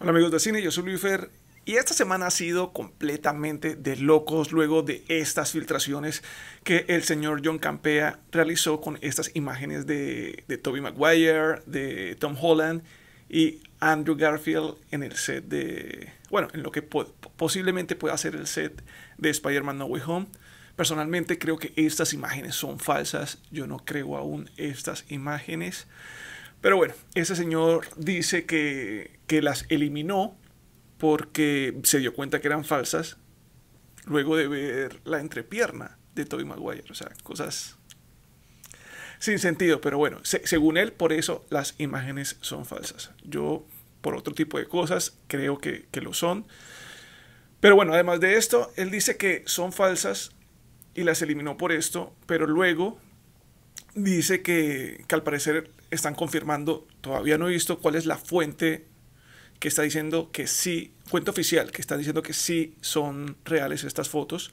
Hola amigos de cine, yo soy Luifer y esta semana ha sido completamente de locos luego de estas filtraciones que el señor John Campea realizó con estas imágenes de, de Tobey Maguire, de Tom Holland y Andrew Garfield en el set de, bueno, en lo que posiblemente pueda ser el set de Spider-Man No Way Home. Personalmente creo que estas imágenes son falsas, yo no creo aún estas imágenes. Pero bueno, ese señor dice que, que las eliminó porque se dio cuenta que eran falsas luego de ver la entrepierna de Tobey Maguire. O sea, cosas sin sentido, pero bueno, según él, por eso las imágenes son falsas. Yo, por otro tipo de cosas, creo que, que, lo son. Pero bueno, además de esto, él dice que son falsas y las eliminó por esto, pero luego dice que, que al parecer están confirmando, todavía no he visto cuál es la fuente que está diciendo que sí, fuente oficial, que está diciendo que sí son reales estas fotos.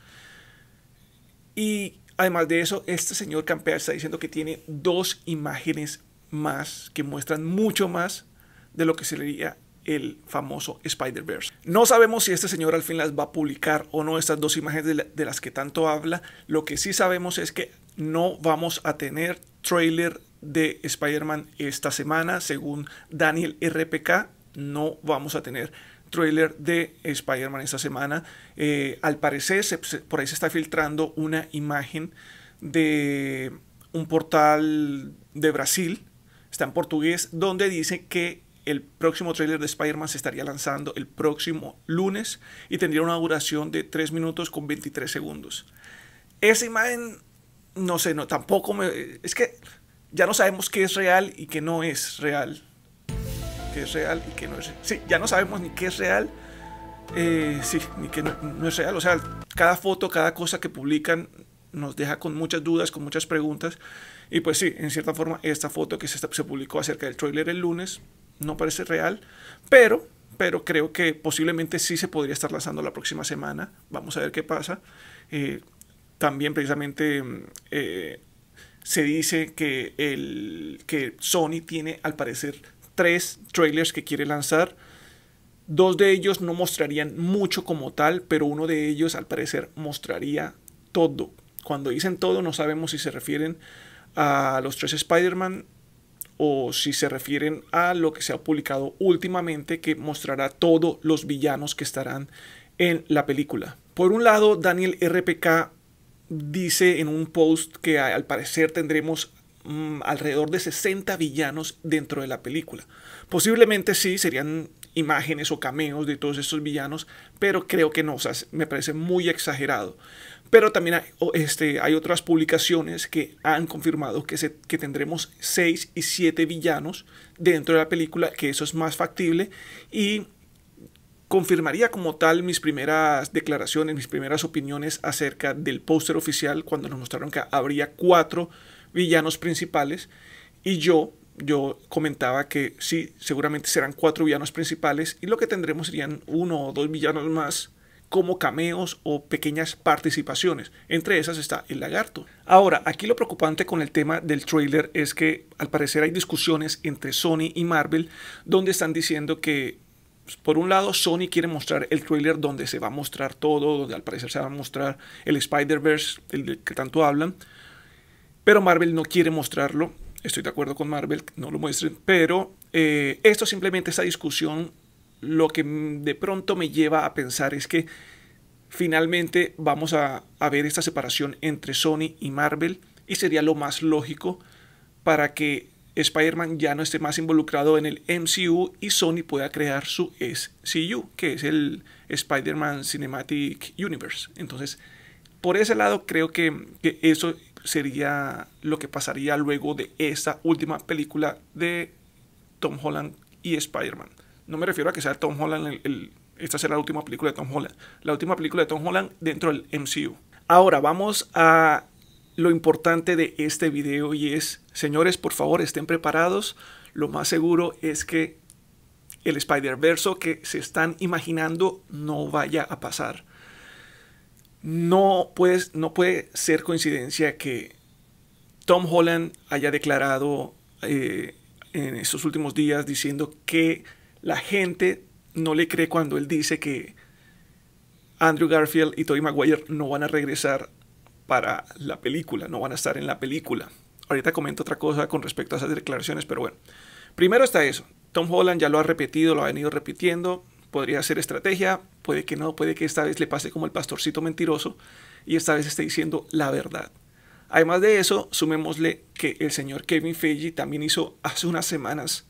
Y además de eso, este señor Campea está diciendo que tiene dos imágenes más que muestran mucho más de lo que sería el famoso Spider-Verse. No sabemos si este señor al fin las va a publicar o no, estas dos imágenes de, de, las que tanto habla. Lo que sí sabemos es que no vamos a tener trailer de Spider-Man esta semana, según Daniel RPK. No vamos a tener trailer de Spider-Man esta semana. Eh, al parecer, se, por ahí se está filtrando una imagen de un portal de Brasil, está en portugués, donde dice que el próximo trailer de Spider-Man se estaría lanzando el próximo lunes y tendría una duración de 3 minutos con 23 segundos. Esa imagen, no sé, no, tampoco me... Es que ya no sabemos qué es real y qué no es real. Qué es real y qué no es Sí, ya no sabemos ni qué es real. Eh, sí, ni qué no, es real. O sea, cada foto, cada cosa que publican nos deja con muchas dudas, con muchas preguntas. Y pues sí, en cierta forma, esta foto que se, se publicó acerca del trailer el lunes no parece real, pero, pero creo que posiblemente sí se podría estar lanzando la próxima semana. Vamos a ver qué pasa. Eh, también precisamente eh, se dice que, el, que Sony tiene al parecer tres trailers que quiere lanzar. Dos de ellos no mostrarían mucho como tal, pero uno de ellos al parecer mostraría todo. Cuando dicen todo no sabemos si se refieren a los tres Spider-Man o si se refieren a lo que se ha publicado últimamente que mostrará todos los villanos que estarán en la película. Por un lado, Daniel RPK dice en un post que al parecer tendremos mmm, alrededor de 60 villanos dentro de la película. Posiblemente sí, serían imágenes o cameos de todos estos villanos, pero creo que no, o sea, me parece muy exagerado. Pero también hay, este, hay otras publicaciones que han confirmado que, se, que tendremos 6 y 7 villanos dentro de la película, que eso es más factible y confirmaría como tal mis primeras declaraciones, mis primeras opiniones acerca del póster oficial cuando nos mostraron que habría cuatro villanos principales y yo yo comentaba que sí, seguramente serán cuatro villanos principales y lo que tendremos serían uno o dos villanos más como cameos o pequeñas participaciones. Entre esas está el lagarto. Ahora, aquí lo preocupante con el tema del trailer es que al parecer hay discusiones entre Sony y Marvel donde están diciendo que por un lado, Sony quiere mostrar el trailer donde se va a mostrar todo, donde al parecer se va a mostrar el Spider-Verse, el que tanto hablan, pero Marvel no quiere mostrarlo. Estoy de acuerdo con Marvel, no lo muestren, pero eh, esto simplemente, esta discusión, lo que de pronto me lleva a pensar es que finalmente vamos a ver esta separación entre Sony y Marvel y sería lo más lógico para que Spider-Man ya no esté más involucrado en el MCU y Sony pueda crear su SCU, que es el Spider-Man Cinematic Universe. Entonces, por ese lado creo que, eso sería lo que pasaría luego de esta última película de Tom Holland y Spider-Man. No me refiero a que sea Tom Holland, esta será la última película de Tom Holland, la última película de Tom Holland dentro del MCU. Ahora vamos a lo importante de este video y es, señores, por favor, estén preparados. Lo más seguro es que el Spider-Verse que se están imaginando no vaya a pasar. No, no puede ser coincidencia que Tom Holland haya declarado eh, en estos últimos días diciendo que la gente no le cree cuando él dice que Andrew Garfield y Tobey Maguire no van a regresar para la película, no van a estar en la película. Ahorita comento otra cosa con respecto a esas declaraciones, pero bueno. Primero está eso. Tom Holland ya lo ha repetido, lo ha venido repitiendo. Podría ser estrategia, puede que no, puede que esta vez le pase como el pastorcito mentiroso y esta vez esté diciendo la verdad. Además de eso, sumémosle que el señor Kevin Feige también hizo hace unas semanas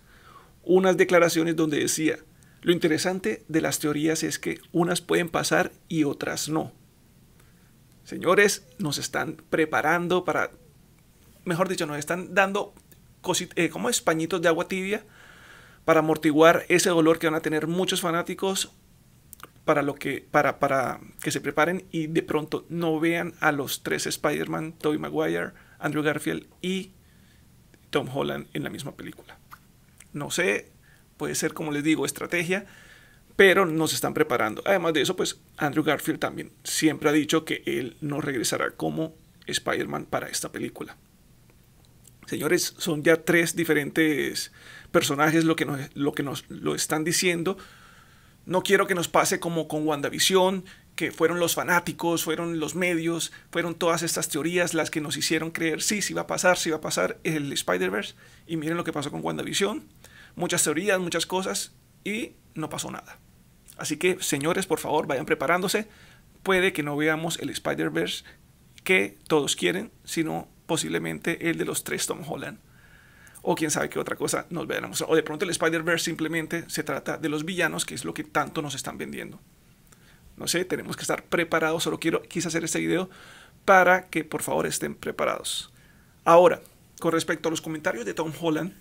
unas declaraciones donde decía, lo interesante de las teorías es que unas pueden pasar y otras no. Señores, nos están preparando para, mejor dicho, nos están dando eh, como españitos de agua tibia para amortiguar ese dolor que van a tener muchos fanáticos para, lo que, para, para que se preparen y de pronto no vean a los tres Spider-Man, Tobey Maguire, Andrew Garfield y Tom Holland en la misma película. No sé, puede ser como les digo, estrategia, pero nos están preparando. Además de eso, pues Andrew Garfield también siempre ha dicho que él no regresará como Spider-Man para esta película. Señores, son ya tres diferentes personajes lo que nos, lo, que nos lo están diciendo. No quiero que nos pase como con WandaVision, que fueron los fanáticos, fueron los medios, fueron todas estas teorías las que nos hicieron creer, sí, sí va a pasar, sí va a pasar el Spider-Verse. Y miren lo que pasó con WandaVision. Muchas teorías, muchas cosas, y no pasó nada. Así que, señores, por favor, vayan preparándose. Puede que no veamos el Spider-Verse que todos quieren, sino posiblemente el de los tres Tom Holland. O quién sabe qué otra cosa nos vayan a. O de pronto el Spider-Verse simplemente se trata de los villanos, que es lo que tanto nos están vendiendo. No sé, tenemos que estar preparados. Solo quiero, quise hacer este video para que por favor estén preparados. Ahora, con respecto a los comentarios de Tom Holland,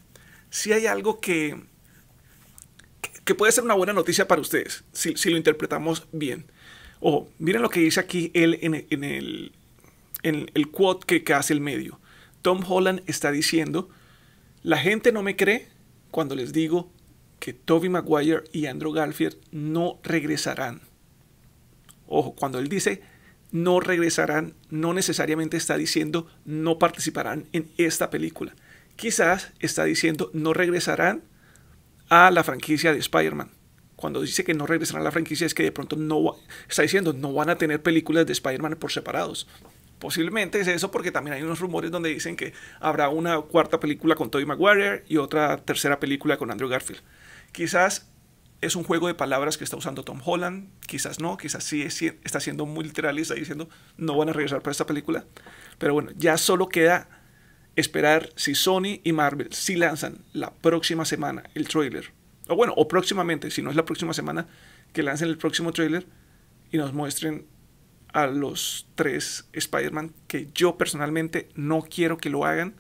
si hay algo que, que puede ser una buena noticia para ustedes, si, lo interpretamos bien. Ojo, miren lo que dice aquí él en, el, en el quote que, que hace el medio. Tom Holland está diciendo, la gente no me cree cuando les digo que Toby Maguire y Andrew Garfield no regresarán. Ojo, cuando él dice no regresarán, no necesariamente está diciendo no participarán en esta película. Quizás está diciendo no regresarán a la franquicia de Spider-Man. Cuando dice que no regresarán a la franquicia es que de pronto no está diciendo no van a tener películas de Spider-Man por separados. Posiblemente es eso porque también hay unos rumores donde dicen que habrá una cuarta película con Tobey Maguire y otra tercera película con Andrew Garfield. Quizás es un juego de palabras que está usando Tom Holland, quizás no, quizás sí está siendo muy literal y está diciendo no van a regresar para esta película. Pero bueno, ya solo queda esperar si Sony y Marvel sí lanzan la próxima semana el trailer. O bueno, o próximamente, si no es la próxima semana, que lancen el próximo trailer y nos muestren a los tres Spider-Man que yo personalmente no quiero que lo hagan.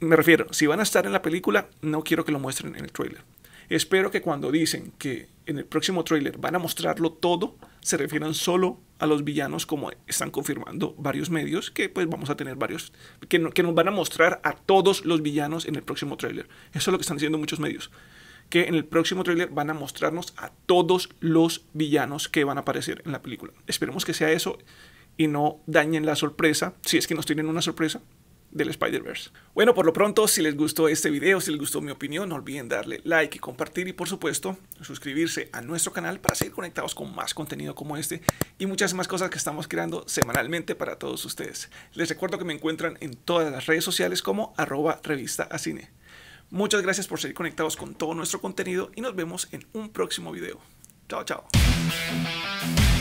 me refiero, si van a estar en la película, no quiero que lo muestren en el trailer. Espero que cuando dicen que en el próximo trailer van a mostrarlo todo, se refieran solo a los villanos como están confirmando varios medios, que pues vamos a tener varios, que, que nos van a mostrar a todos los villanos en el próximo trailer. Eso es lo que están diciendo muchos medios que en el próximo tráiler van a mostrarnos a todos los villanos que van a aparecer en la película. Esperemos que sea eso y no dañen la sorpresa, si es que nos tienen una sorpresa, del Spider-Verse. Bueno, por lo pronto, si les gustó este video, si les gustó mi opinión, no olviden darle like y compartir y por supuesto suscribirse a nuestro canal para seguir conectados con más contenido como este y muchas más cosas que estamos creando semanalmente para todos ustedes. Les recuerdo que me encuentran en todas las redes sociales como arroba revista a cine. Muchas gracias por seguir conectados con todo nuestro contenido y nos vemos en un próximo video. Chao, chao.